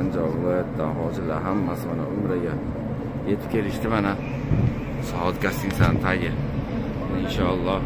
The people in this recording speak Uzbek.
andijon viloyatidan hojilar hammasi mana umraga yetib kelishdi mana. Soat gostinitsani tagi. Inshaalloh.